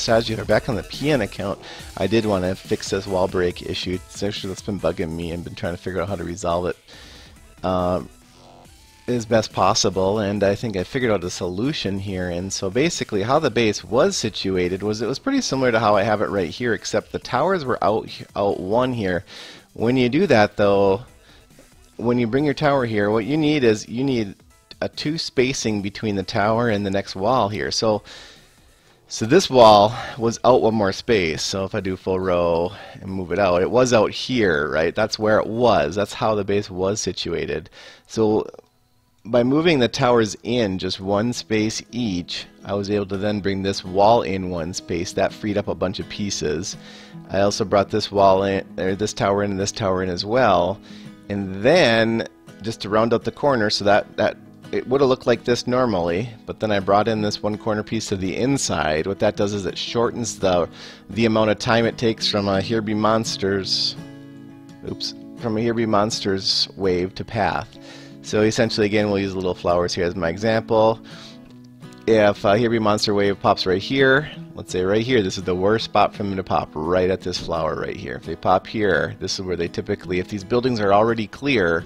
Sagitar. Back on the Peon account, I did want to fix this wall break issue. It's actually that's been bugging me and been trying to figure out how to resolve it uh, as best possible. And I think I figured out a solution here. And so basically, how the base was situated was it was pretty similar to how I have it right here, except the towers were out out one here. When you do that, though, when you bring your tower here, what you need is you need a two spacing between the tower and the next wall here. So so this wall was out one more space. So if I do full row and move it out, it was out here, right? That's where it was. That's how the base was situated. So by moving the towers in just one space each, I was able to then bring this wall in one space. That freed up a bunch of pieces. I also brought this wall in, or this tower in and this tower in as well. And then, just to round out the corner, so that, that it would have looked like this normally, but then I brought in this one corner piece to the inside. What that does is it shortens the the amount of time it takes from a Here Be Monsters, oops, from a Here Be Monsters wave to path. So essentially, again, we'll use little flowers here as my example. If a Here Be Monster wave pops right here, let's say right here, this is the worst spot for them to pop, right at this flower right here. If they pop here, this is where they typically, if these buildings are already clear,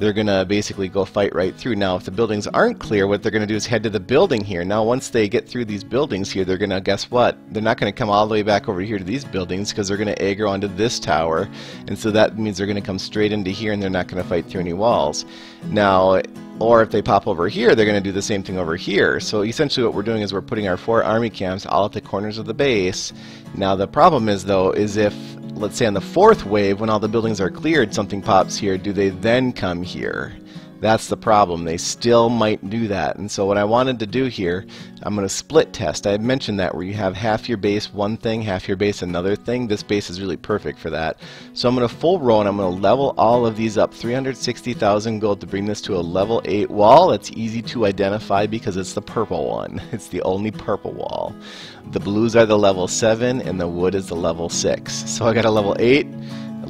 they're going to basically go fight right through. Now, if the buildings aren't clear, what they're going to do is head to the building here. Now, once they get through these buildings here, they're going to, guess what? They're not going to come all the way back over here to these buildings because they're going to aggro onto this tower. And so that means they're going to come straight into here and they're not going to fight through any walls. Now, or if they pop over here, they're going to do the same thing over here. So essentially what we're doing is we're putting our four army camps all at the corners of the base. Now the problem is though, is if let's say on the fourth wave, when all the buildings are cleared, something pops here, do they then come here? That's the problem. They still might do that. And so what I wanted to do here, I'm going to split test. I had mentioned that where you have half your base one thing, half your base another thing. This base is really perfect for that. So I'm going to full row and I'm going to level all of these up. 360,000 gold to bring this to a level 8 wall. That's easy to identify because it's the purple one. It's the only purple wall. The blues are the level 7 and the wood is the level 6. So I got a level 8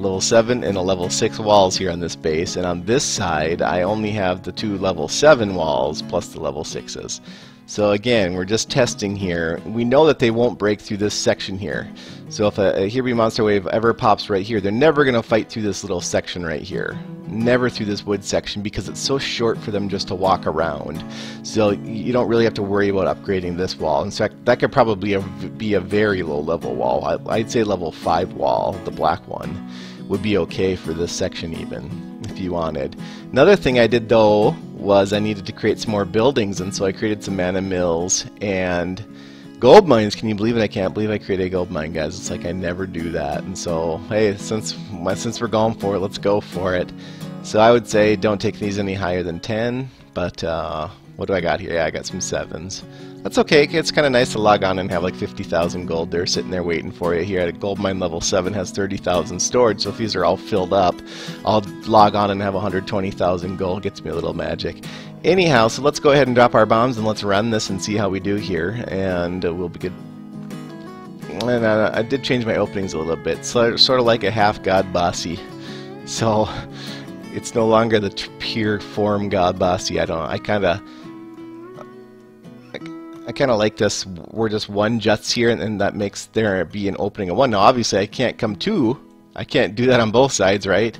level 7 and a level 6 walls here on this base, and on this side I only have the two level 7 walls plus the level 6s. So again, we're just testing here. We know that they won't break through this section here. So if a, a Monster Wave ever pops right here, they're never going to fight through this little section right here. Never through this wood section because it's so short for them just to walk around. So you don't really have to worry about upgrading this wall. In fact, that could probably be a very low level wall. I'd say level 5 wall, the black one would be okay for this section even, if you wanted. Another thing I did though was I needed to create some more buildings, and so I created some mana mills and gold mines. Can you believe it? I can't believe I created a gold mine, guys. It's like I never do that. And so, hey, since since we're going for it, let's go for it. So I would say don't take these any higher than 10, but uh, what do I got here? Yeah, I got some sevens. That's okay. It's kind of nice to log on and have like 50,000 gold there sitting there waiting for you. Here at a gold mine level 7 has 30,000 stored, so if these are all filled up, I'll log on and have 120,000 gold. Gets me a little magic. Anyhow, so let's go ahead and drop our bombs and let's run this and see how we do here, and uh, we'll be good. And uh, I did change my openings a little bit, so sort of like a half god bossy. So it's no longer the pure form god bossy. I don't. Know. I kind of I kind of like this. We're just one juts here, and, and that makes there be an opening of one. Now, obviously, I can't come two. I can't do that on both sides, right?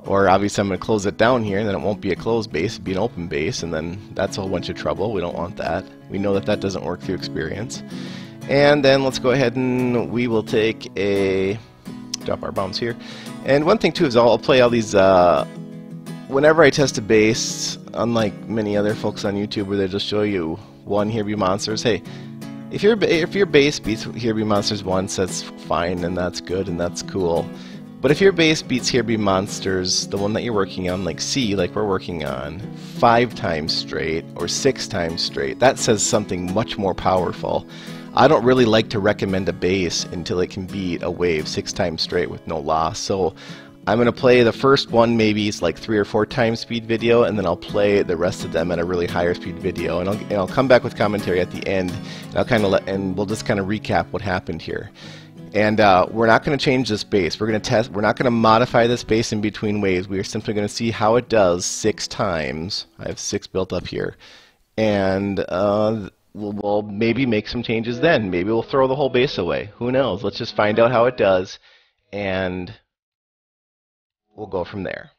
Or obviously, I'm going to close it down here, and then it won't be a closed base, it'll be an open base, and then that's a whole bunch of trouble. We don't want that. We know that that doesn't work through experience. And then let's go ahead and we will take a drop our bombs here. And one thing too is I'll play all these. Uh, whenever I test a base, unlike many other folks on YouTube, where they just show you one Here Be Monsters, hey, if your if your base beats Here Be Monsters once, that's fine and that's good and that's cool. But if your base beats Here Be Monsters, the one that you're working on, like C, like we're working on, five times straight or six times straight, that says something much more powerful. I don't really like to recommend a base until it can beat a wave six times straight with no loss. So I'm going to play the first one maybe it's like three or four times speed video, and then I'll play the rest of them at a really higher speed video, and I'll, and I'll come back with commentary at the end, and I'll kind of let, and we'll just kind of recap what happened here. And uh, we're not going to change this base. We're going to test. We're not going to modify this base in between waves. We are simply going to see how it does six times. I have six built up here, and uh, we'll, we'll maybe make some changes then. Maybe we'll throw the whole base away. Who knows? Let's just find out how it does, and we'll go from there.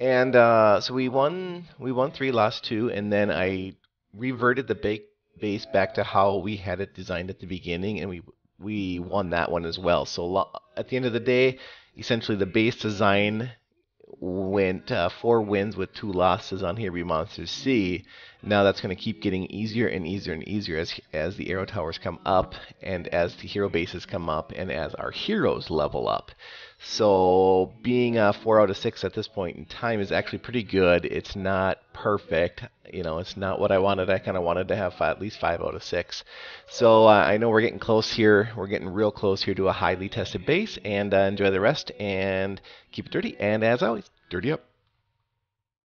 And uh, so we won we won three, lost two, and then I reverted the ba- base back to how we had it designed at the beginning, and we we won that one as well. So lo- at the end of the day, essentially the base design went uh, four wins with two losses on Here Monsters C. Now that's going to keep getting easier and easier and easier as as the arrow towers come up and as the hero bases come up and as our heroes level up. So being a four out of six at this point in time is actually pretty good. It's not perfect. You know, it's not what I wanted. I kind of wanted to have five, at least five out of six. So uh, I know we're getting close here. We're getting real close here to a highly tested base. And uh, enjoy the rest and keep it dirty. And as always, dirty up.